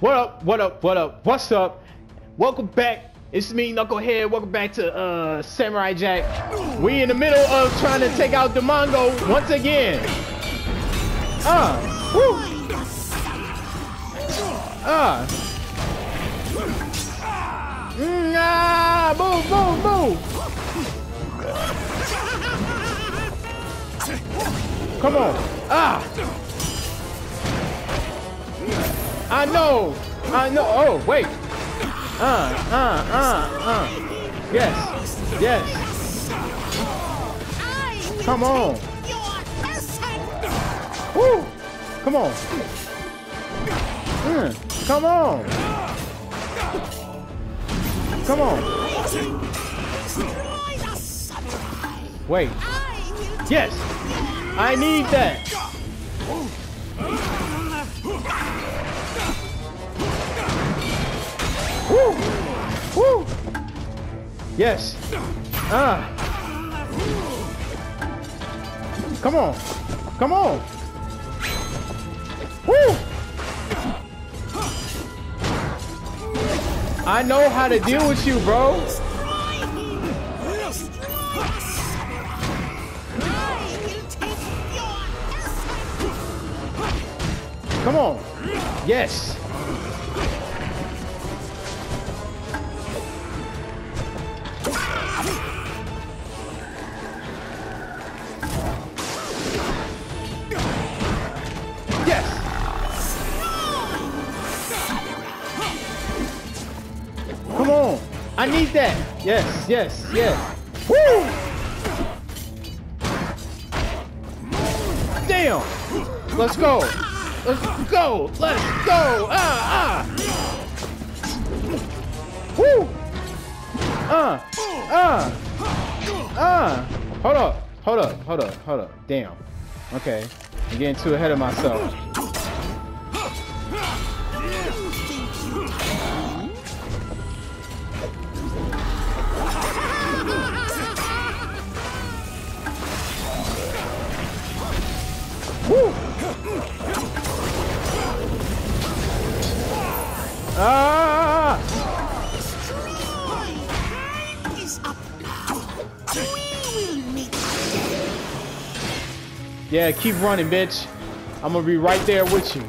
What up? What up? What up? What's up? Welcome back. It's me, Knucklehead. Welcome back to uh, Samurai Jack. We in the middle of trying to take out the Mongo once again. Ah, uh, woo. Ah. Mm, ah, move, move, move. Come on. Ah. I know. I know. Oh, wait. Uh, uh, uh, uh. Yes. Yes. Come on. Woo. Come on. Mm. Come on. Come on. Wait. Yes. I need that. Woo! Woo! Yes. Ah. Come on. Come on. Woo! I know how to deal with you, bro. Come on. Yes. I need that. Yes, yes, yes. Woo! Damn. Let's go. Let's go. Let's go. Ah, ah. Woo. Uh, uh, uh. Hold up. Hold up. Hold up. Hold up. Damn. Okay. I'm getting too ahead of myself. Ah! Yeah, keep running, bitch. I'm gonna be right there with you.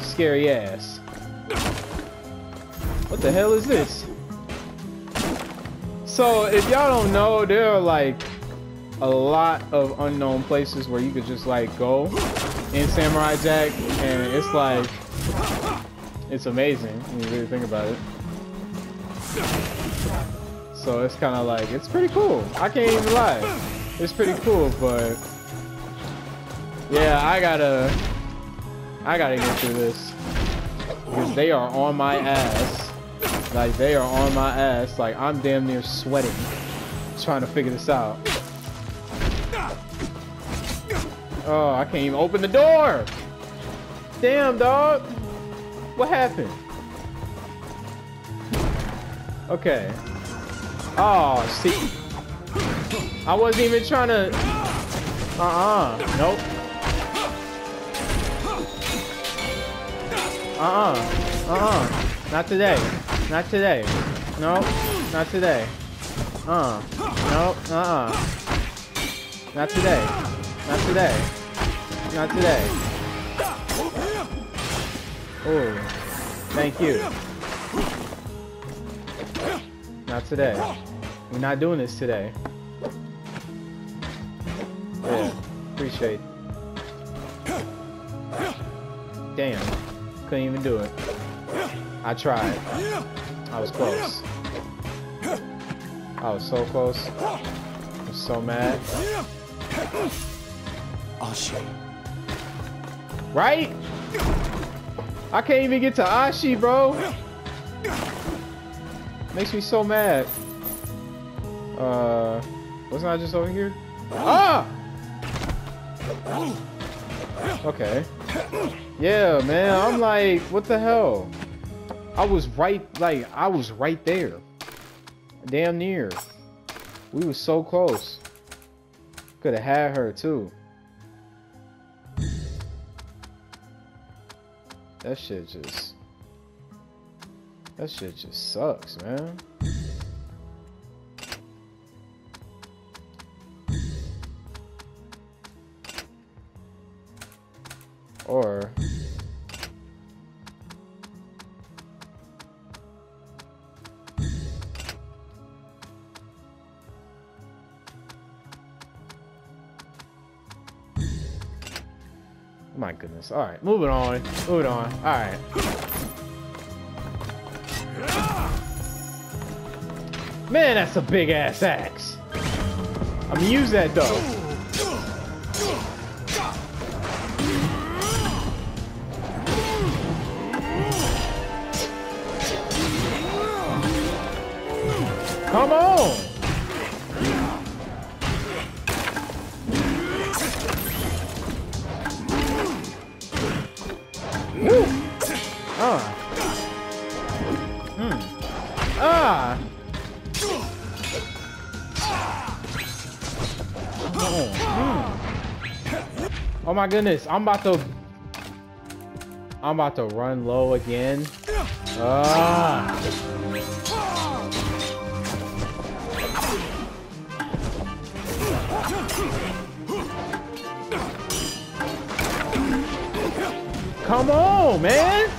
Scary ass. What the hell is this? So, if y'all don't know, there are like a lot of unknown places where you could just like go in Samurai Jack, and it's like it's amazing when you really think about it. So it's kind of like it's pretty cool. I can't even lie, it's pretty cool. But yeah, I gotta, I gotta get through this because they are on my ass. Like they are on my ass. Like I'm damn near sweating trying to figure this out. Oh, I can't even open the door. Damn, dog. What happened? Okay. Oh, see. I wasn't even trying to... Uh-uh. Nope. Uh-uh. Uh-uh. Not today. Not today. Nope. Not today. Uh. Nope. Uh-uh. Not today. Not today. Not today. Oh, thank you. Not today. We're not doing this today. Yeah, appreciate. Damn, couldn't even do it. I tried. I was close. I was so close. I'm so mad. Ashi. Right? I can't even get to Ashi, bro. Makes me so mad. Uh, wasn't I just over here? Ah! Okay. Yeah, man, I'm like, what the hell? I was right, like, I was right there. Damn near. We was so close. Could have had her, too. That shit just... That shit just sucks, man. Or... My goodness. All right, moving on. Moving on. All right. Man, that's a big ass axe. I'm gonna use that though. Come on! My goodness, I'm about to I'm about to run low again. Ah. Come on, man!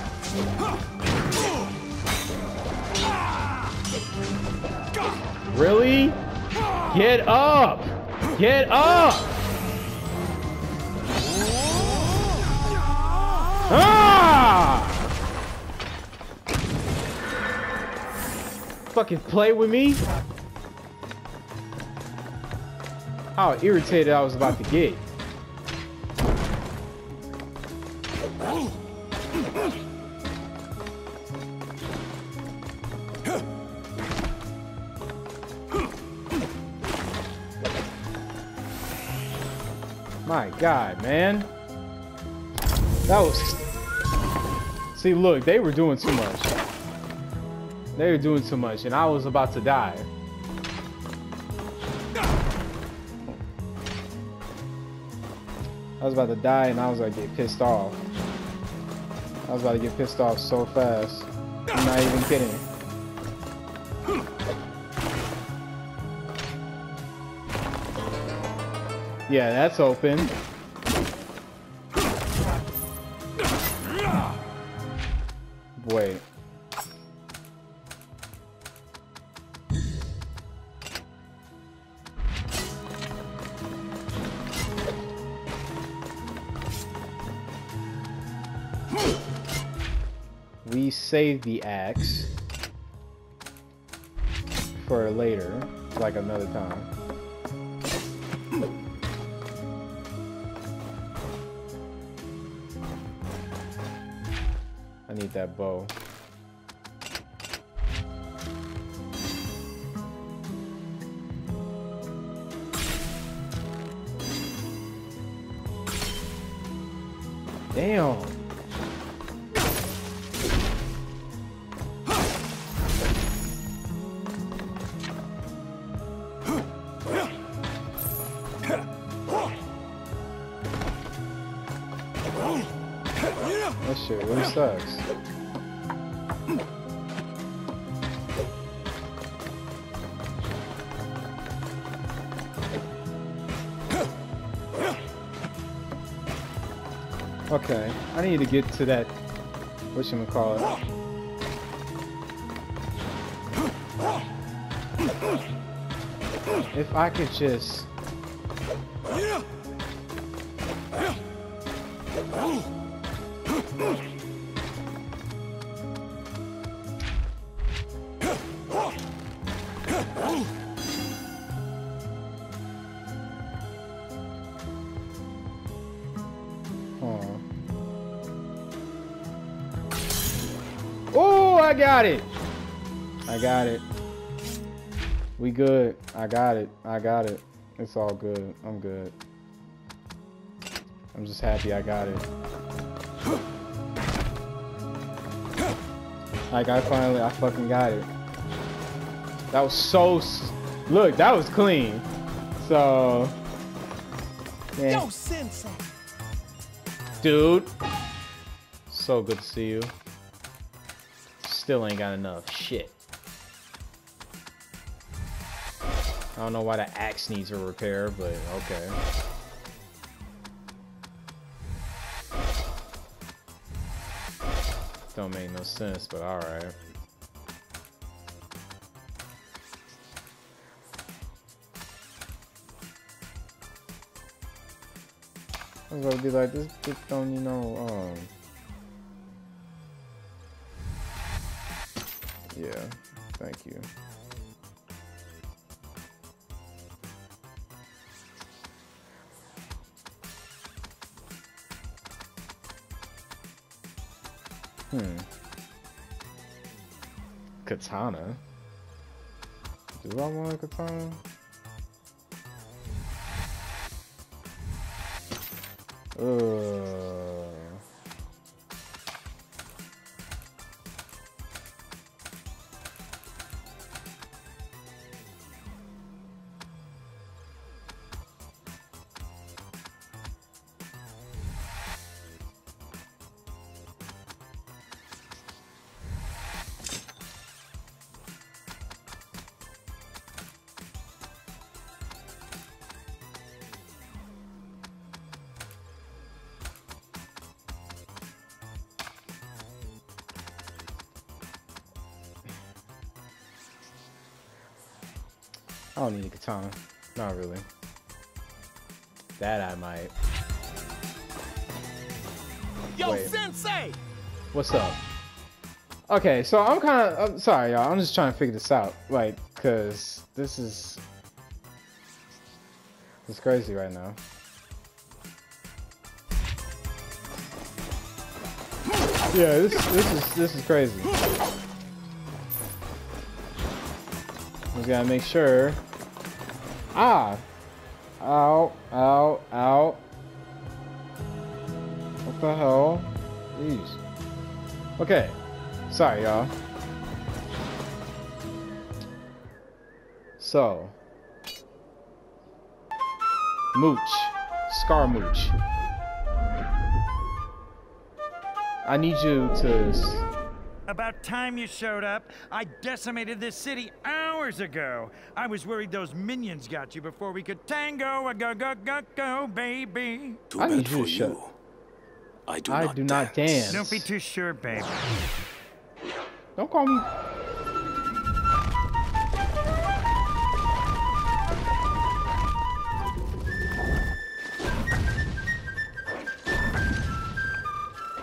Really? Get up! Get up! Ah! Fucking play with me? How irritated I was about to get. My God, man. That was... See, look, they were doing too much. They were doing too much, and I was about to die. I was about to die, and I was gonna get pissed off. I was about to get pissed off so fast. I'm not even kidding. Yeah, that's open. Save the axe for later, like another time. I need that bow. To get to that. What should call it? If I could just. I got it. I got it. We good. I got it. I got it. It's all good. I'm good. I'm just happy I got it. Like I finally, I fucking got it. That was so, look, that was clean. So, yeah. Yo, Sensei. dude. So good to see you. Still ain't got enough. Shit. I don't know why the axe needs a repair, but okay. Don't make no sense, but alright. I was gonna be like, this, this don't, you know, um... Yeah, thank you. Hmm. Katana? Do I want a katana? Uh. Don't need a katana. Not really. That I might. Yo, Wait. Sensei! What's up? Okay, so I'm kind of I'm sorry, y'all. I'm just trying to figure this out, like, cause this is it's crazy right now. Yeah, this this is this is crazy. We gotta make sure. Ah! Ow! Ow! Ow! What the hell? Jeez. Okay. Sorry, y'all. So. Mooch. Scar Mooch. I need you to. About time you showed up. I decimated this city hours ago. I was worried those minions got you before we could tango. A go go go go, baby. Too I need bad you to for shut- you. I do I not do not dance. Don't be too sure, baby. Don't call me.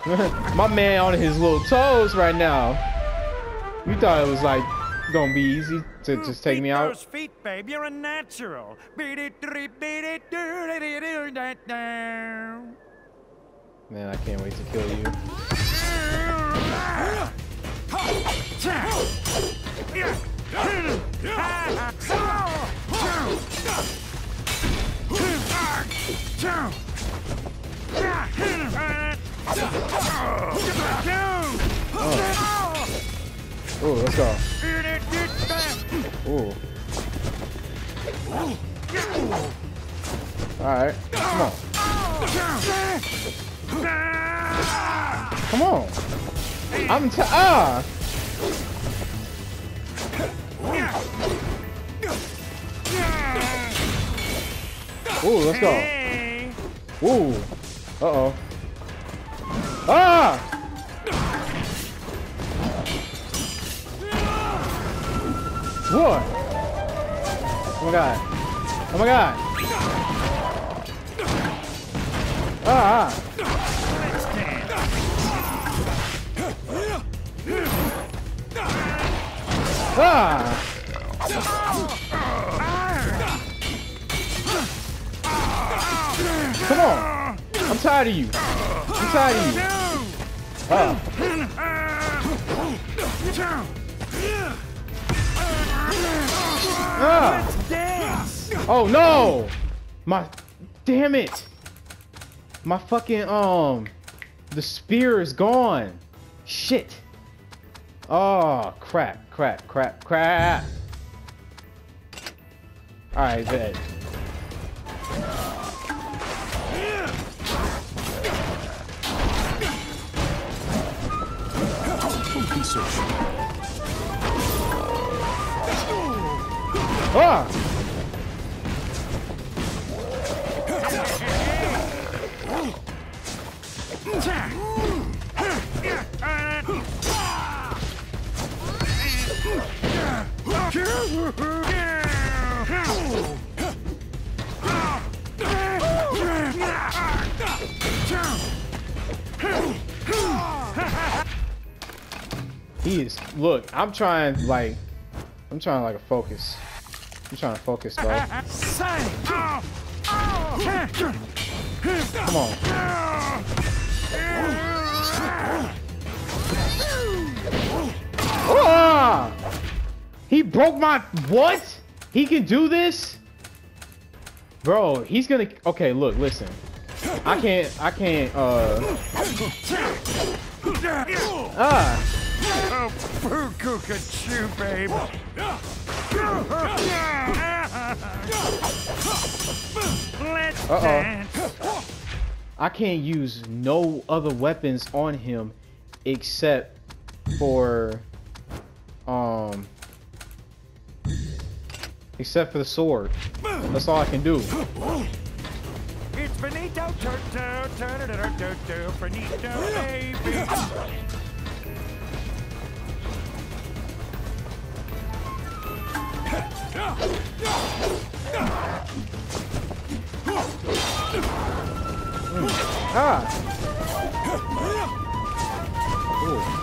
My man on his little toes right now. You thought it was like gonna be easy to hmm, just take me out? Those feet, babe. You're a natural. Man, I can't wait to kill you. Oh, let's go. Ooh. Alright, come on. Come on. I'm t- ah. Ooh, let's go. Ooh. Uh oh. Ah! What? Oh my god. Oh my god. Ah! Ah! Come on! I'm tired of you. I'm tired of you. Ah. Ah! Oh no! My damn it! My fucking um the spear is gone. Shit. Oh crap, crap, crap, crap. Alright, research. Ah! He is. Look, I'm trying like, I'm trying like a focus. I'm trying to focus though. Come on. Ah! He broke my what? He can do this? Bro, he's gonna okay, look, listen. I can't I can't uh Ah Oh, could chew, babe. Let's Uh-oh. dance. I can't use no other weapons on him except for um except for the sword. That's all I can do. It's Benito Turto, Turto, Benito, baby. Ah. Ooh.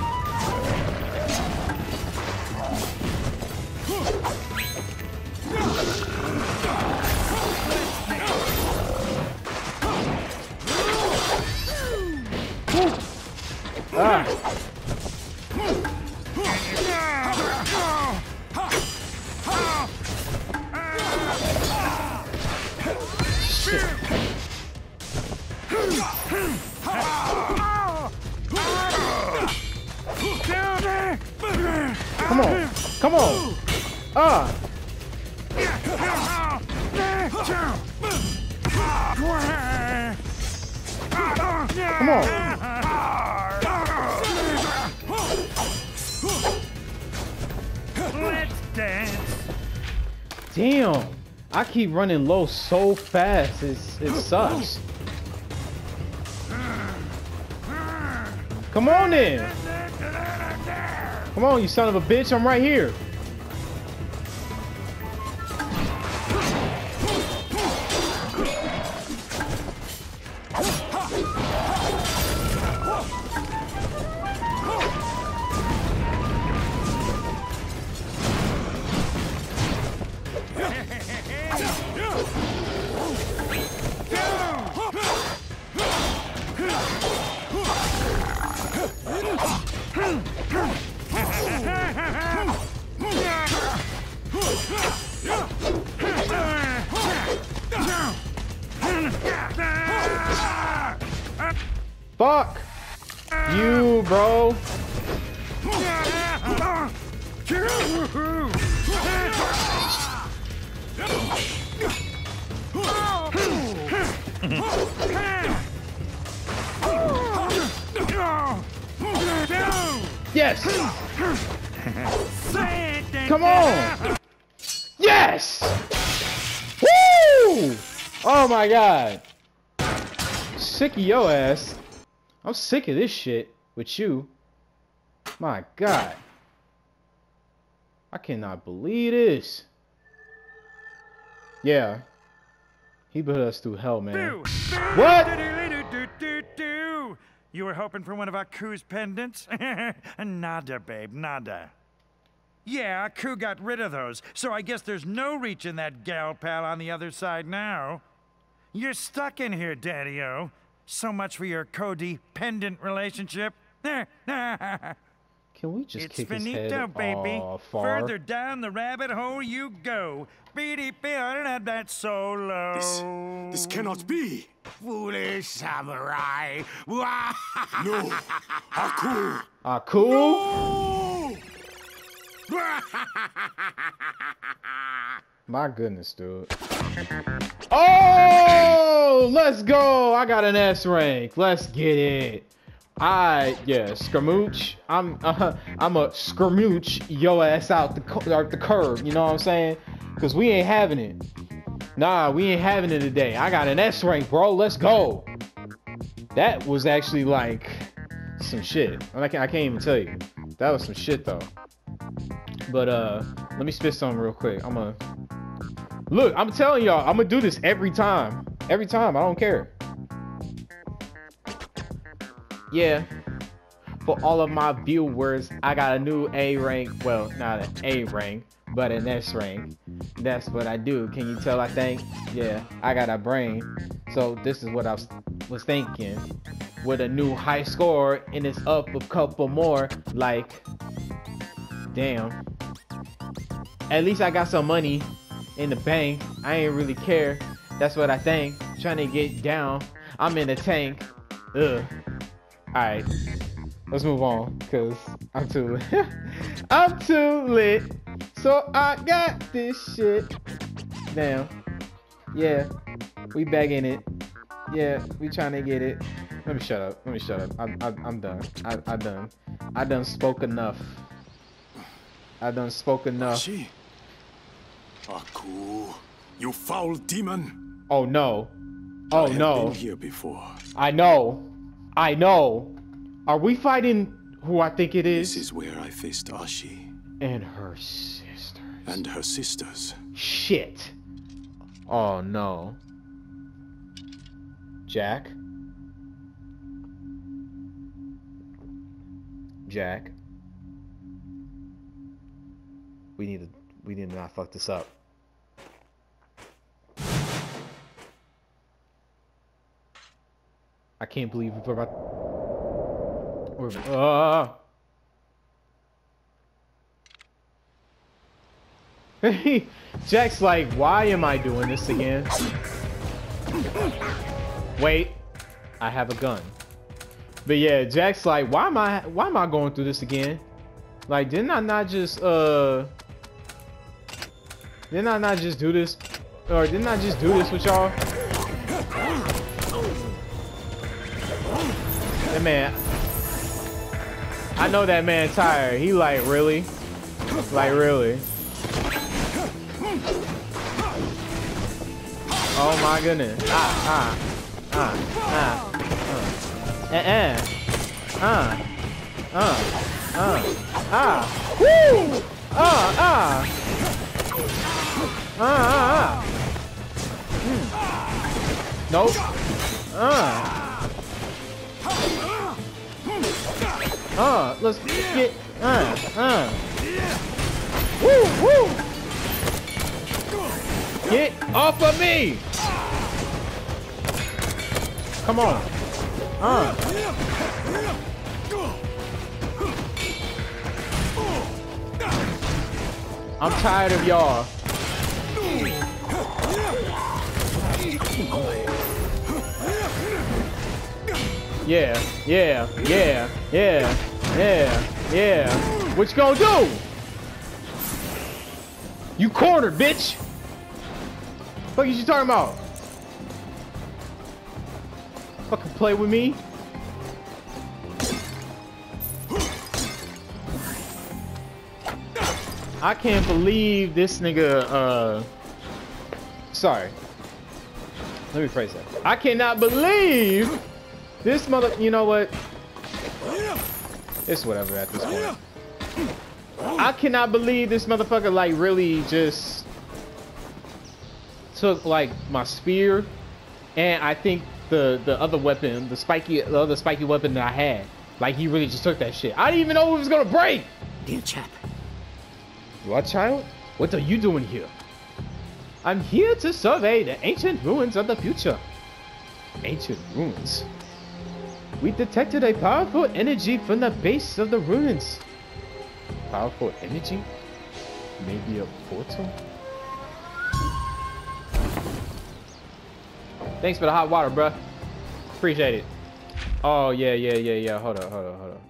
I keep running low so fast. It's, it sucks. Come on in. Come on, you son of a bitch. I'm right here. Yes. Come on. Yes. Woo! Oh my god. Sick of your ass. I'm sick of this shit with you. My god. I cannot believe this. Yeah. He put us through hell, man. What? You were hoping for one of Aku's pendants? nada, babe, nada. Yeah, Aku got rid of those, so I guess there's no reaching that gal pal on the other side now. You're stuck in here, Daddy-O. So much for your codependent relationship. Can we just it's kick his finito, head baby. aw, far? Further down the rabbit hole you go. Beady beer, and have that solo. This, this cannot be. Foolish samurai. No. Aku. Cool. Oh! My goodness, dude. Oh, let's go. I got an S rank. Let's get it. I yeah, skirmooch. I'm uh, I'm a skirmooch yo ass out the out the curb. You know what I'm saying? Cause we ain't having it. Nah, we ain't having it today. I got an S rank, bro. Let's go. That was actually like some shit. I can't, I can't even tell you. That was some shit though. But uh, let me spit something real quick. I'm gonna look. I'm telling y'all, I'm gonna do this every time. Every time. I don't care. Yeah. For all of my viewers, I got a new A rank. Well, not an A rank, but an S rank. That's what I do. Can you tell? I think. Yeah, I got a brain. So this is what I was, thinking. With a new high score and it's up a couple more. Like, damn. At least I got some money in the bank. I ain't really care. That's what I think. Trying to get down. I'm in the tank. Ugh. Alright. Let's move on. Cause I'm too lit. I'm too lit. So I got this shit. Damn. Yeah. We bagging it. Yeah, we trying to get it. Let me shut up. Let me shut up. I, I, I'm done. I, I done. I done spoke enough. I done spoke enough. She. Ah, Aku, you foul demon. Oh no. Oh I have no. been here before. I know. I know. Are we fighting who I think it is? This is where I faced Ashi And her sister. and her sisters. Shit. Oh no. Jack. Jack. We need to we need to not fuck this up. I can't believe we're about we're uh Jack's like, why am I doing this again? Wait, I have a gun. But yeah, Jack's like, why am I why am I going through this again? Like, didn't I not just uh didn't I not just do this? Or didn't I just do this with y'all? That man I know that man tired. He like really? Like really? Oh my goodness. Ah, ah, ah, ah, uh, eh, eh, uh, uh, ah, woo, ah, ah, ah, ah, ah, hmm. nope, uh, uh, let's get, uh, uh, woo, woo. Get off of me! Come on. Uh. I'm tired of y'all. Yeah, yeah, yeah, yeah, yeah, yeah. What you gonna do? You cornered, bitch! What is you talking about? Fucking play with me? I can't believe this nigga, uh... Sorry. Let me phrase that. I cannot believe this mother... You know what? It's whatever at this point. I cannot believe this motherfucker, like, really just took like my spear and I think the the other weapon, the spiky the other spiky weapon that I had. Like he really just took that shit. I didn't even know it was gonna break. Dear chap, What child? What are you doing here? I'm here to survey the ancient ruins of the future. Ancient ruins. We detected a powerful energy from the base of the ruins. Powerful energy? Maybe a portal? Thanks for the hot water, bruh. Appreciate it. Oh, yeah, yeah, yeah, yeah. Hold on, hold on, hold on.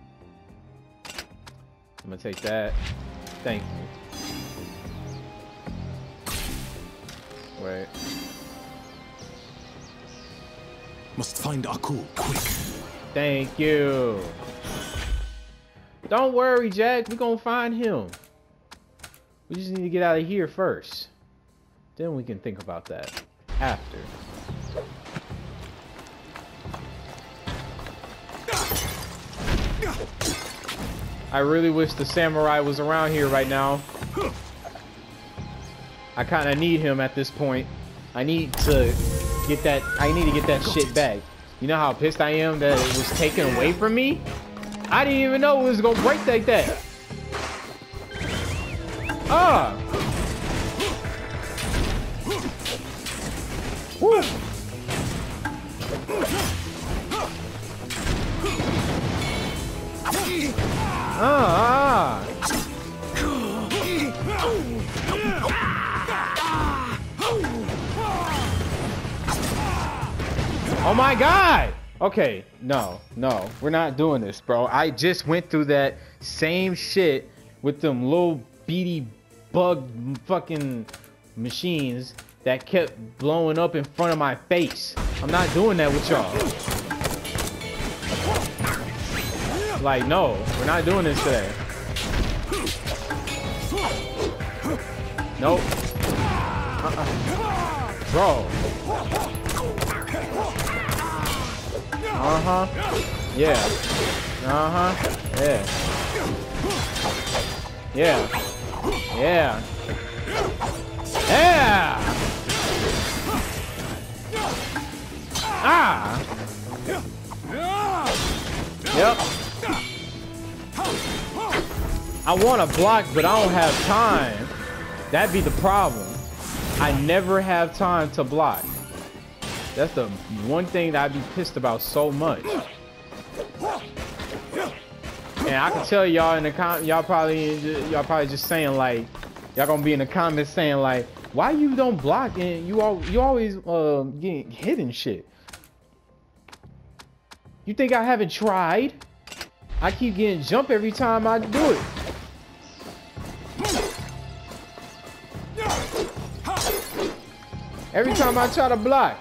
I'm gonna take that. Thank you. Wait. Must find Aku, quick. Thank you. Don't worry, Jack. We're gonna find him. We just need to get out of here first. Then we can think about that after. I really wish the samurai was around here right now. I kind of need him at this point. I need to get that. I need to get that shit back. You know how pissed I am that it was taken away from me? I didn't even know it was gonna break like that. Ah! Woo! Ah! ah. Oh my god! Okay, no, no, we're not doing this, bro. I just went through that same shit with them little beady bug fucking machines that kept blowing up in front of my face. I'm not doing that with y'all. Like, no, we're not doing this today. Nope. Uh-uh. Bro. Uh-huh. Yeah. Uh-huh. Yeah. Yeah. Yeah. Yeah! Ah! Yep. I want to block, but I don't have time. That'd be the problem. I never have time to block. That's the one thing that I'd be pissed about so much. And I can tell y'all in the com y'all probably y'all probably just saying like y'all gonna be in the comments saying like why you don't block and you all you always uh getting hit and shit. You think I haven't tried? I keep getting jump every time I do it. Every time I try to block,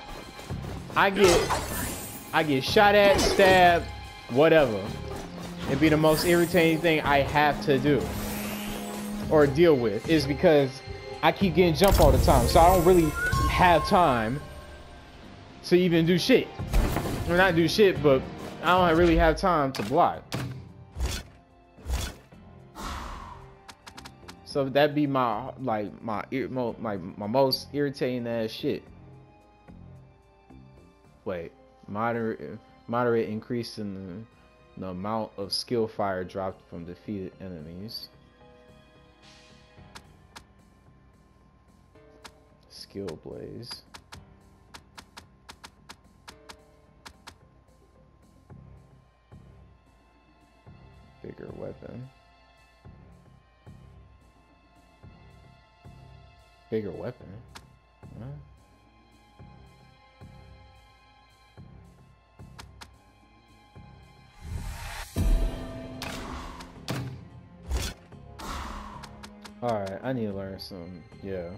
I get I get shot at, stabbed, whatever. It'd be the most irritating thing I have to do or deal with is because I keep getting jump all the time. So I don't really have time to even do shit. Well, not do shit, but I don't really have time to block. So that'd be my like my my my most irritating ass shit. Wait, moderate moderate increase in the, the amount of skill fire dropped from defeated enemies. Skill blaze. Bigger weapon. Bigger weapon. I need to learn some, yeah.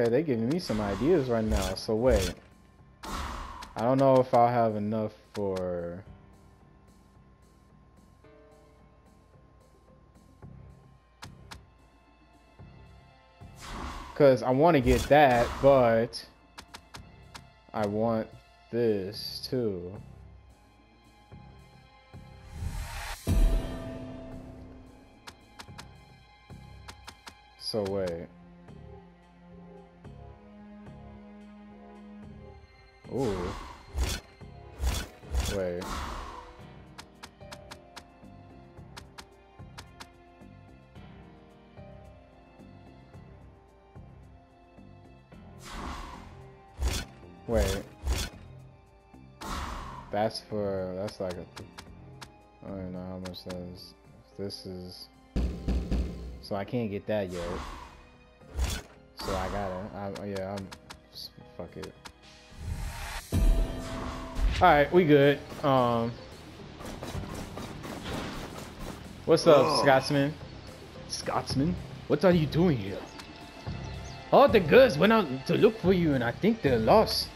Okay, they giving me some ideas right now. So wait. I don't know if I'll have enough for Cause I want to get that, but I want this too. So wait. Ooh. Wait. Wait. That's for, that's like a, I don't know how much that is. this is... So I can't get that yet. So I gotta, I, yeah, I'm, fuck it. Alright, we good. Um, What's up, Oh. Scotsman? Scotsman? What are you doing here? All the girls went out to look for you and I think they're lost.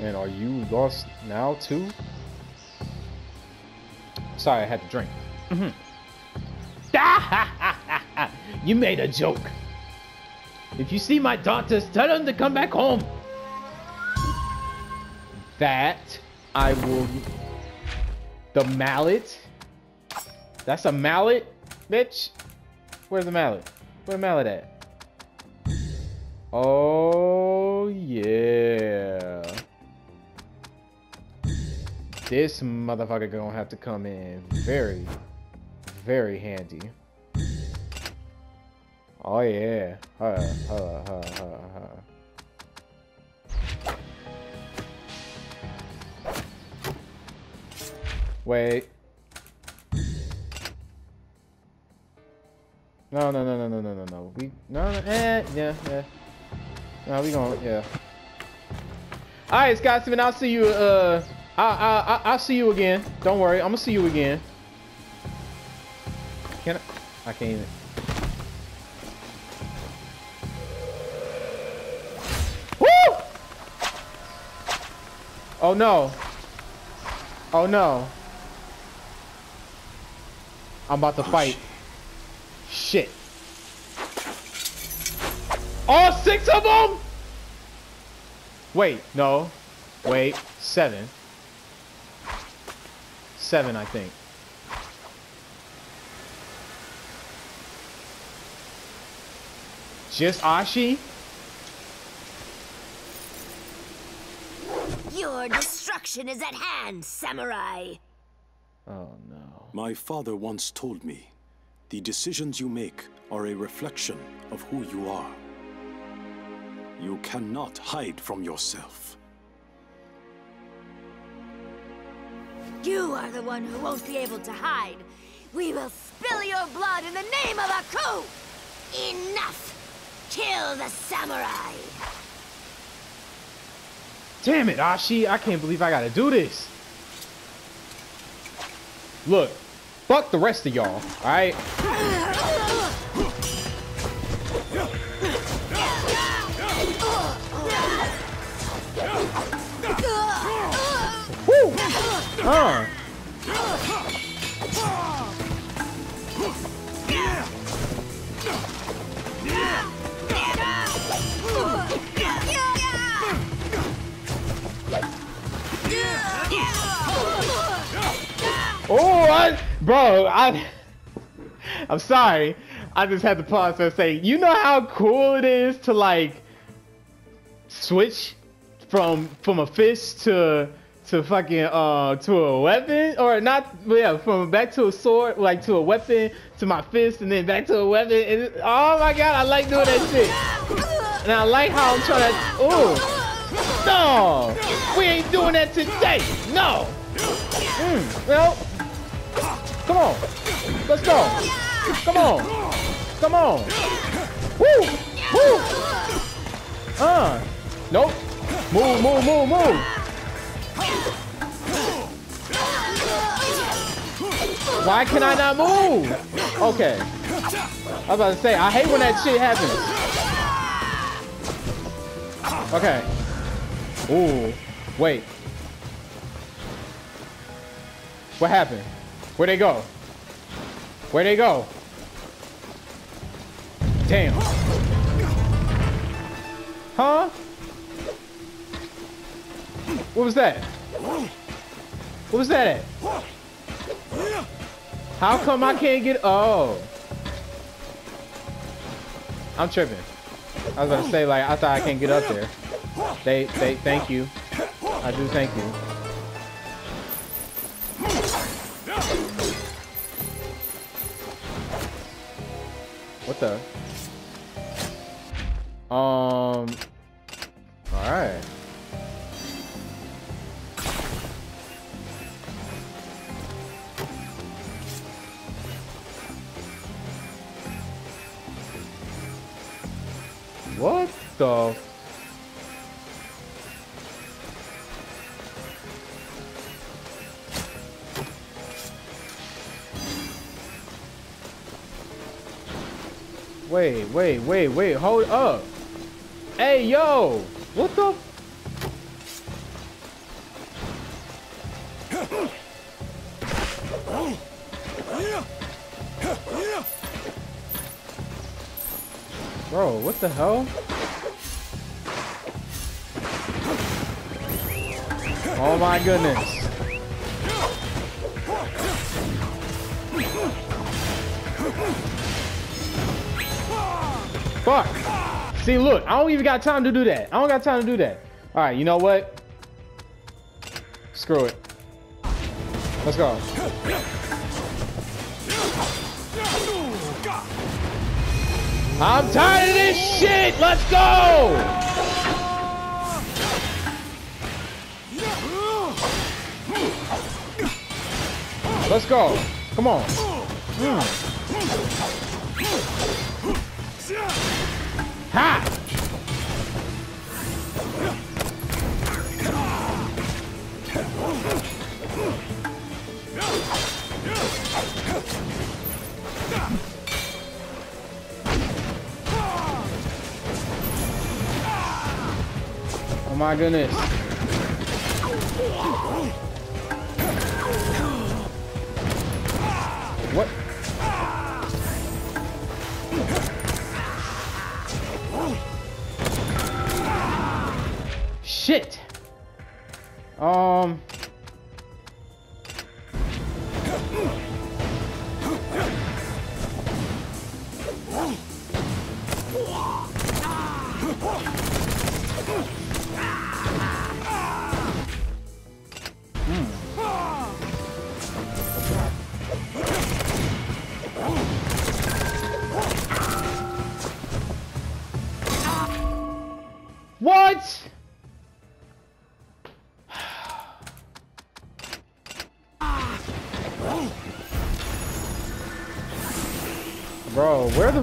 And are you lost now too? Sorry, I had to drink. Mhm. you made a joke. If you see my daughters, tell them to come back home. That I will. The mallet. That's a mallet, bitch. Where's the mallet? Where the mallet at? Oh yeah. This motherfucker gonna have to come in very, very handy. Oh yeah. Huh, huh, huh, huh, huh. Wait. No, no, no, no, no, no, no, no. We no, no, eh, yeah, yeah. No, we gonna, yeah. All right, Scotsman. I'll see you. Uh, I, I, I, I'll see you again. Don't worry. I'm gonna see you again. Can I? I can't even. Woo! Oh no. Oh no. I'm about to oh, fight. Shit. All six of them? Wait, no. Wait, seven. Seven, I think. Just Ashi? Your destruction is at hand, samurai. Oh no. My father once told me, the decisions you make are a reflection of who you are. You cannot hide from yourself. You are the one who won't be able to hide. We will spill your blood in the name of Aku! Enough! Kill the samurai! Damn it, Ashi. I can't believe I gotta do this. Look, fuck the rest of y'all, alright? Woo! Oh, I, bro, I, I'm sorry. I just had to pause and say, you know how cool it is to like switch from from a fist to to fucking uh to a weapon or not? Yeah, from back to a sword, like to a weapon to my fist, and then back to a weapon. And oh my god, I like doing that shit. And I like how I'm trying to. Oh, no, we ain't doing that today. No. Mm, well, come on. Let's go. Come on. Come on. Woo! Woo! Uh. Nope. Move, move, move, move. Why can I not move? Okay. I was about to say, I hate when that shit happens. Okay. Ooh. Wait. What happened? Where'd they go? Where'd they go? Damn. Huh? What was that? What was that at? How come I can't get... Oh. I'm tripping. I was gonna say, like, I thought I can't get up there. They, they, thank you. I do thank you. What the? Um. Alright. What the Wait, wait, wait, wait, hold up. Hey, yo! What the? Bro, what the hell? Oh my goodness. Fuck. See, look, I don't even got time to do that. I don't got time to do that. All right, you know what? Screw it. Let's go. I'm tired of this shit. Let's go. Let's go. Come on. Mm. Oh my goodness. Bro, where the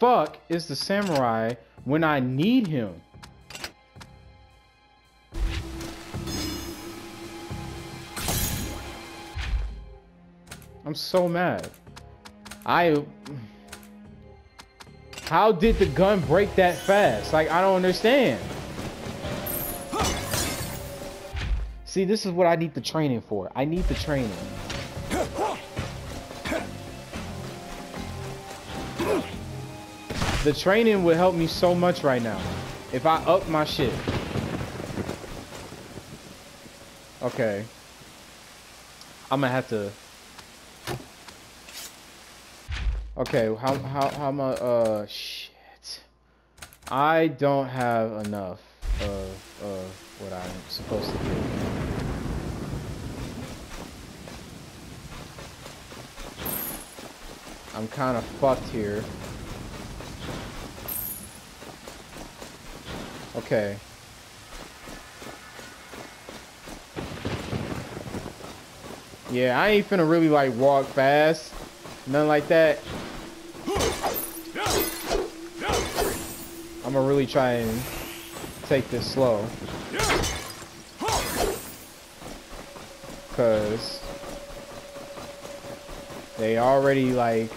fuck is the samurai when I need him? I'm so mad. I... How did the gun break that fast? Like, I don't understand. See, this is what I need the training for. I need the training. The training would help me so much right now. If I up my shit. Okay. I'm gonna have to... Okay, how, how, how much, uh, shit. I don't have enough of, of what I'm supposed to do. I'm kind of fucked here. Okay. Yeah, I ain't finna really like walk fast. Nothing like that. I'm gonna really try and take this slow. Cause they already like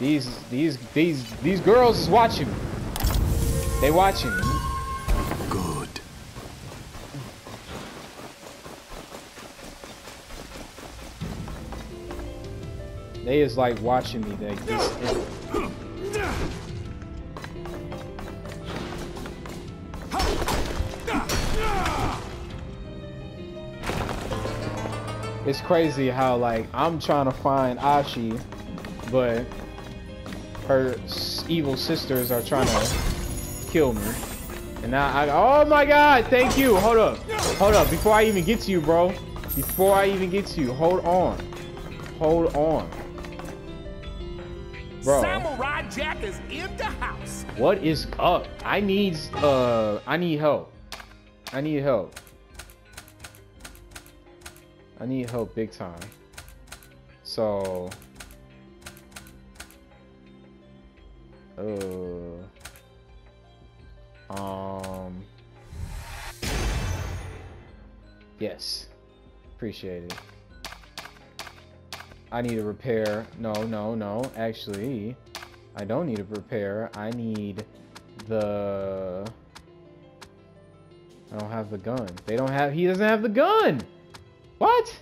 these these these these girls is watching. They watching. They is like watching me. Like this. It's crazy how like I'm trying to find Ashi, but her evil sisters are trying to kill me. And now I oh my god, thank you. Hold up. Hold up. Before I even get to you, bro. Before I even get to you, hold on. Hold on. Bro. Samurai Jack is in the house. What is up? I need uh I need help. I need help. I need help big time. So uh Um. Yes. Appreciate it. I need a repair. No, no, no. Actually, I don't need a repair. I need the... I don't have the gun. They don't have... He doesn't have the gun! What?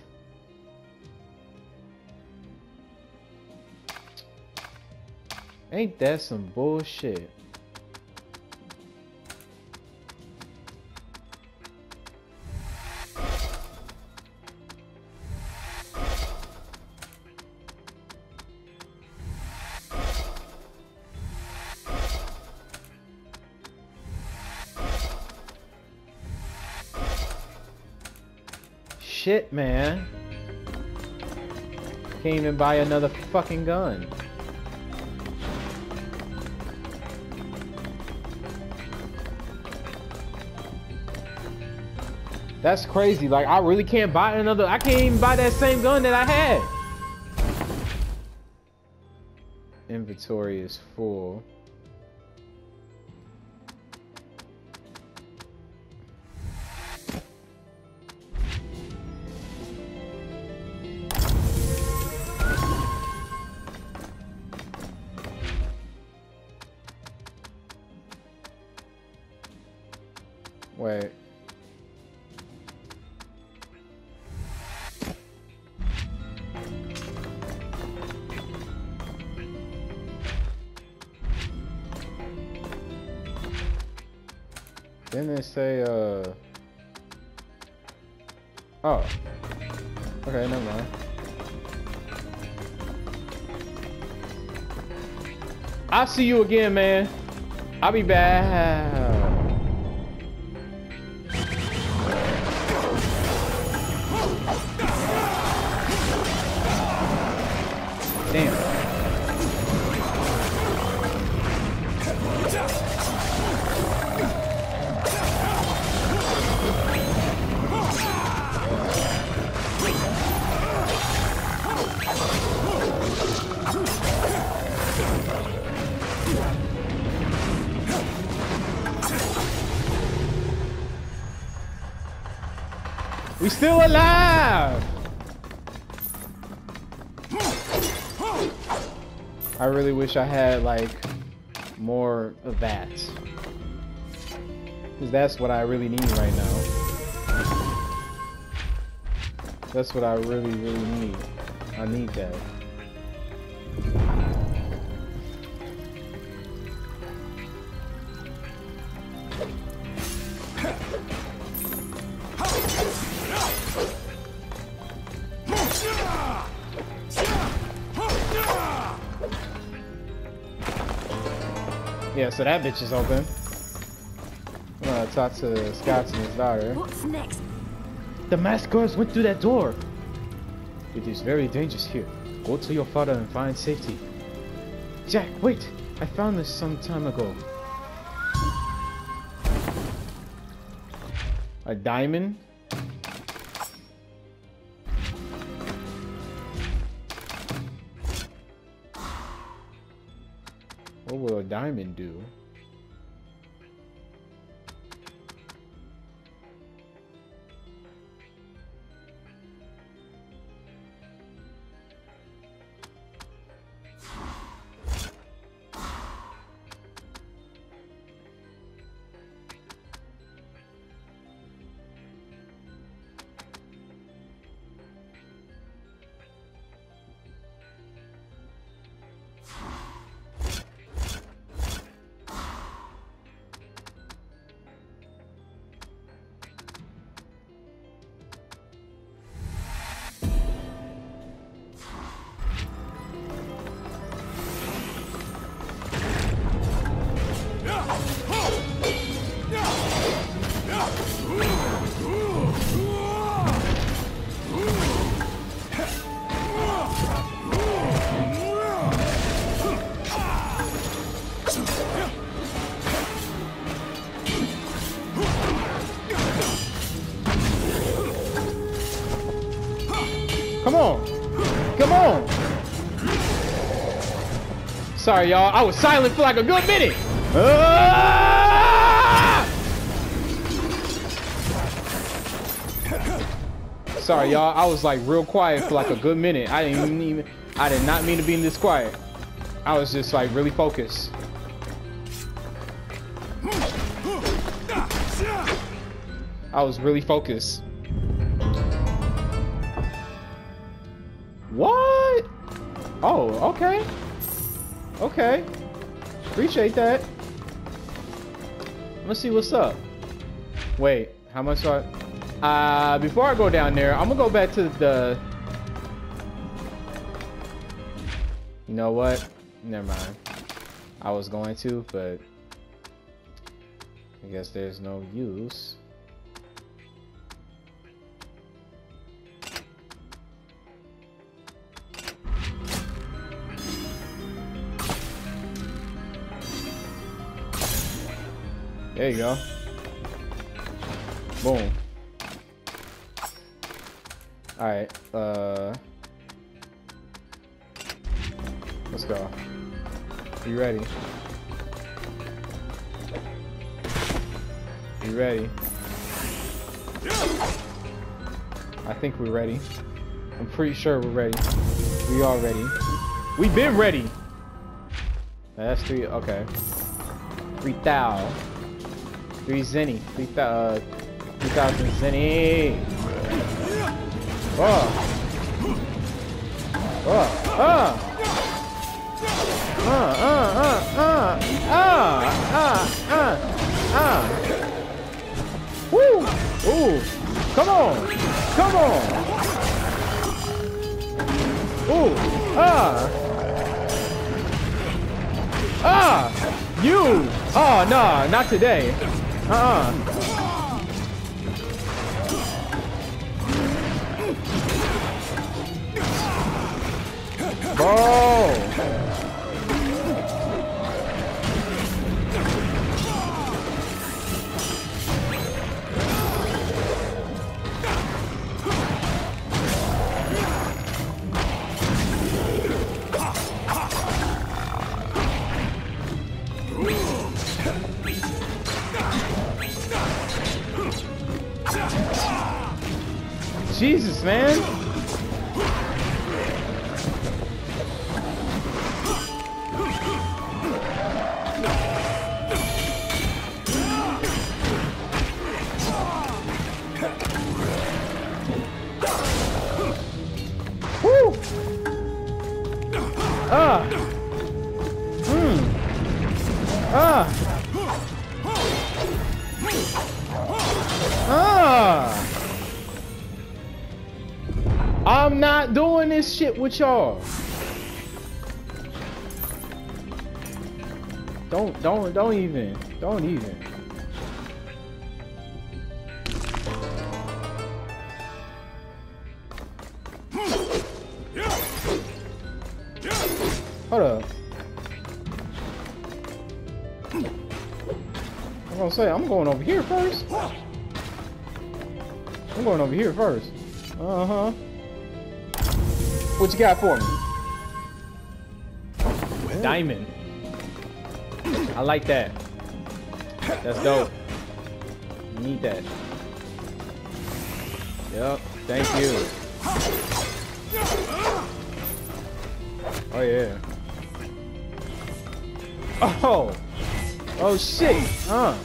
Ain't that some bullshit? Shit, man. Can't even buy another fucking gun. That's crazy. Like, I really can't buy another. I can't even buy that same gun that I had. Inventory is full. Didn't say, uh... Oh. Okay, never mind. I'll see you again, man. I'll be back. Wish I had like more of that. Cause that's what I really need right now. That's what I really, really need. I need that. Yeah, so that bitch is open. I'm gonna talk to Scott and his daughter. What's next? The guards went through that door. It is very dangerous here. Go to your father and find safety. Jack, wait! I found this some time ago. A diamond? Diamond do? sorry, y'all. I was silent for like a good minute. Ah! Sorry, y'all. I was like real quiet for like a good minute. I didn't even. I did not mean to be this quiet. I was just like really focused. I was really focused. What? Oh, okay. Okay. Appreciate that. Let's see what's up. Wait, how much are... Uh, before I go down there, I'm gonna go back to the... You know what? Never mind. I was going to, but... I guess there's no use. There you go. Boom. Alright, uh... Let's go. You ready? You ready? I think we're ready. I'm pretty sure we're ready. We are ready. We've been ready! That's three, okay. Three thou. Three zenny. Three thou, uh, 3000 zenny. Oh. Oh. Oh. Uh, uh, uh, uh, uh, uh, uh, uh. Woo! Ooh! Come on! Come on! Ooh! Ah! Ah! You! Oh, no, not today. Uh-uh. Bro! Jesus, man. With y'all. Don't, don't, don't even, don't even. Hold up. I'm gonna say, I'm going over here first. I'm going over here first. Uh-huh. What you got for me? Diamond. I like that. That's dope. Need that. Yep. Thank you. Oh yeah. Oh. Oh shit. Uh.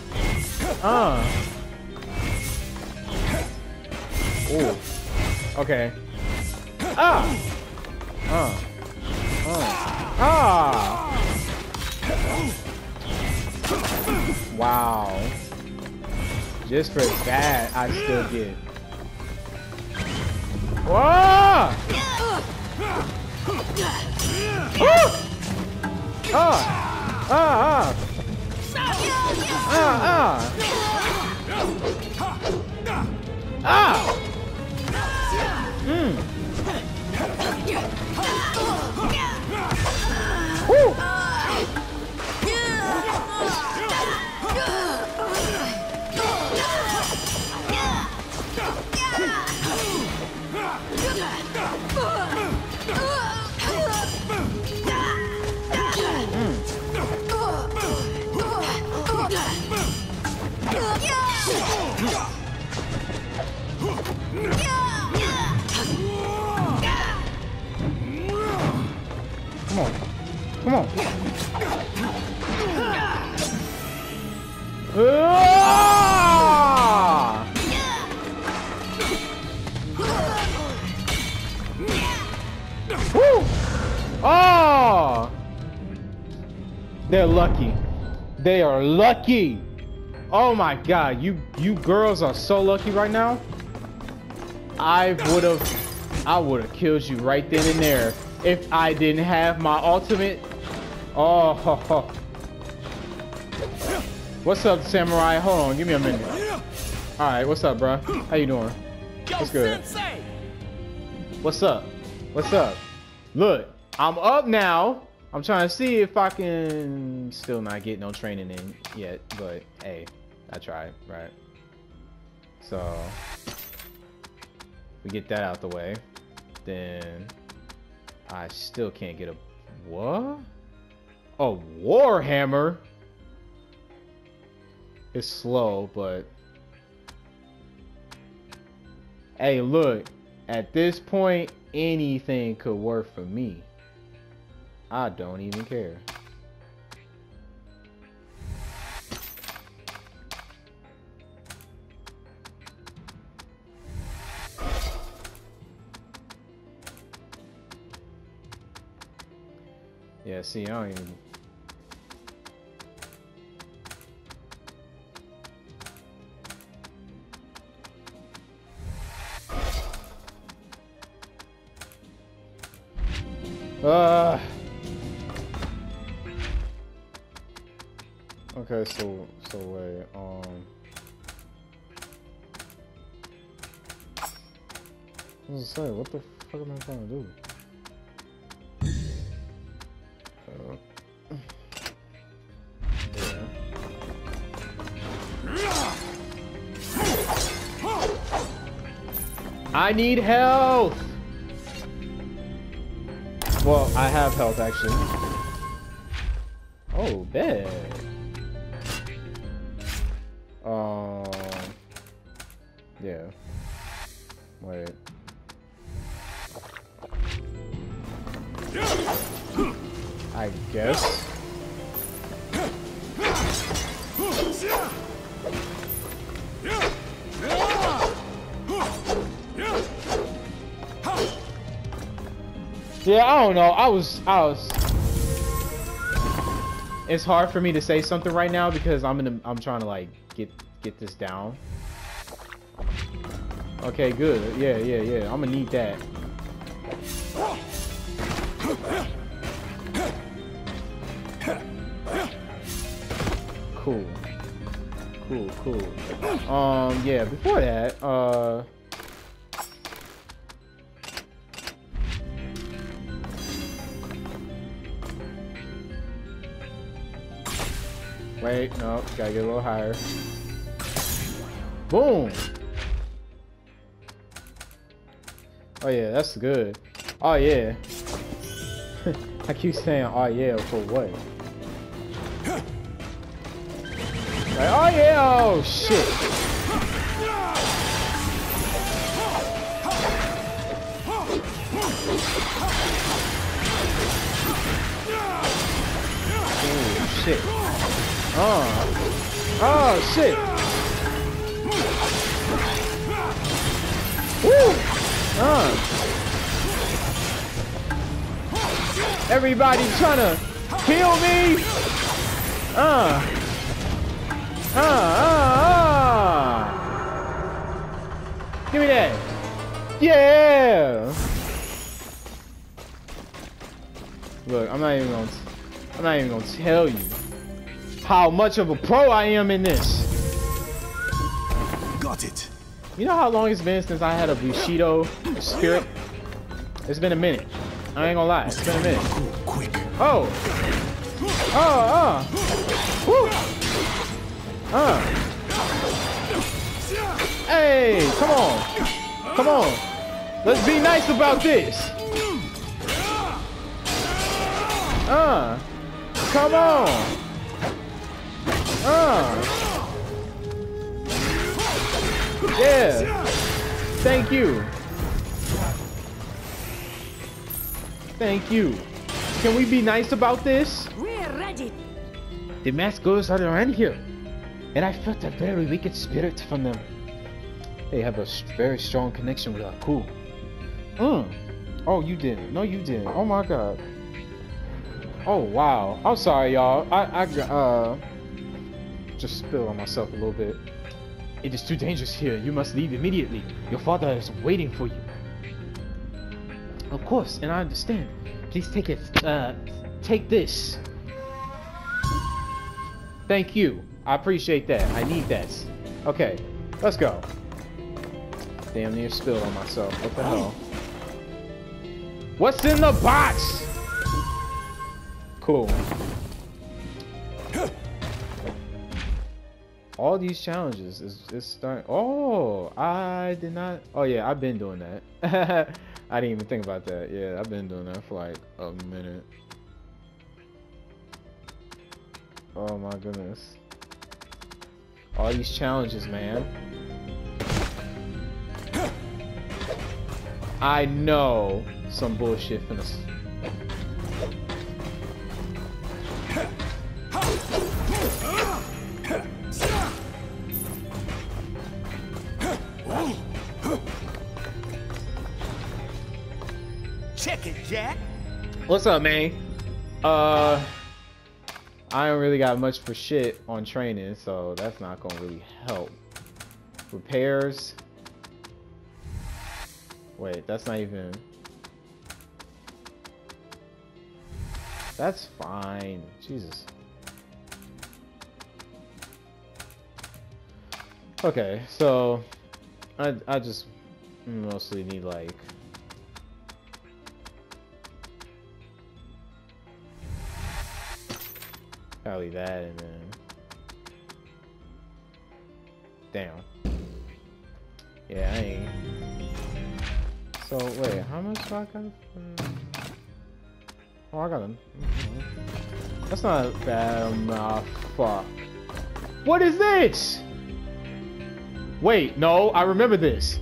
Uh. Ooh. Okay. Ah. Uh. Uh. Ah. Wow. Just for that, I still get. Whoa! Ah! Ah! Ah! Ah! Ah! Ah! Hmm. Woo! Come on. Ah! Woo! Oh! They're lucky. They are lucky. Oh my god, you you girls are so lucky right now. I would have I would have killed you right then and there if I didn't have my ultimate. Oh, ho, ho. what's up, samurai? Hold on, give me a minute. All right, what's up, bro? How you doing? What's good? What's up? What's up? Look, I'm up now. I'm trying to see if I can still not get no training in yet, but hey, I tried, right? So we get that out the way. Then I still can't get a what? A warhammer. It's slow, but hey, look. At this point, anything could work for me. I don't even care. Yeah, see, I don't even... Uh. Okay, so so wait, um. I was gonna say, what the fuck am I trying to do? I need health. Well, I have health actually. Oh, bad. Um. Yeah. Wait. I guess. Yeah, I don't know. I was, I was. It's hard for me to say something right now because I'm in. A, I'm trying to like get get this down. Okay, good. Yeah, yeah, yeah. I'm gonna need that. Cool. Cool, cool. Um, yeah. Before that, uh. Wait, no, gotta get a little higher. Boom! Oh yeah, that's good. Oh yeah. I keep saying oh yeah for what? Like, oh yeah, oh shit. Oh shit. Oh. Oh shit. Woo! Uh. Everybody trying to kill me. Uh. Uh, uh. Give me that. Yeah. Look, I'm not even gonna. I'm not even gonna tell you how much of a pro I am in this. Got it. You know how long it's been since I had a Bushido spirit? It's been a minute. I ain't gonna lie. It's been a minute. Quick. Oh. Oh, oh. Woo. Uh. Hey, come on. Come on. Let's be nice about this. Uh. Come on. Uh. Yeah. Thank you. Thank you. can we be nice about this? We're ready. The girls are around here, and I felt a very wicked spirit from them. They have a very strong connection with Aku. Mm. Oh, you didn't. No, you didn't. Oh my god. Oh wow. I'm sorry, y'all. I I uh just spilled on myself a little bit. It is too dangerous here. You must leave immediately. Your father is waiting for you. Of course, and I understand. Please take it. Uh, take this. Thank you. I appreciate that. I need that. Okay, let's go. Damn near spilled on myself. What the hell? What's in the box? Cool. All these challenges is is starting. Oh, I did not. Oh yeah, I've been doing that. I didn't even think about that. Yeah, I've been doing that for like a minute. Oh my goodness. All these challenges, man. I know some bullshit finna. What's up, man? Uh, I don't really got much for shit on training, so that's not gonna really help. Repairs. Wait, that's not even. That's fine. Jesus. Okay, so I I just mostly need like Probably that and then. Uh, Damn. Yeah, I ain't. So wait, how much do I got? Oh, I got them. Mm-hmm. That's not bad enough. Fuck. What is this? Wait, no, I remember this.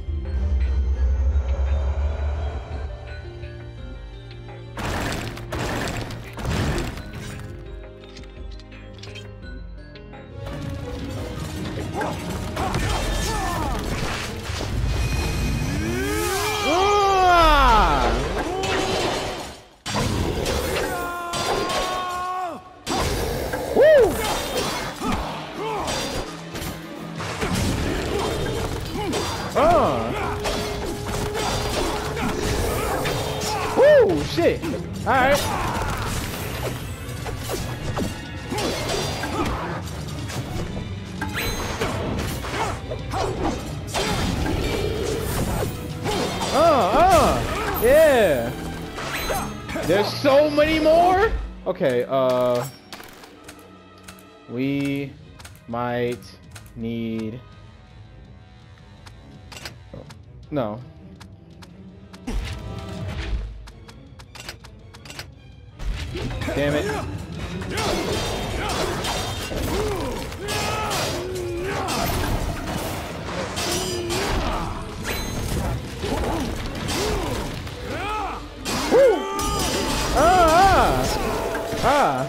Shit! Alright. Uh, uh, yeah. There's so many more. Okay, uh, we might need. oh, No. Damn it. Ah! Ah! Ah!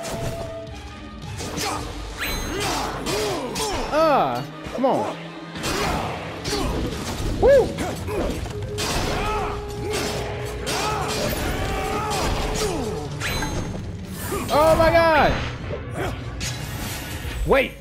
Ah! Come on. Woo! Oh my god! Wait!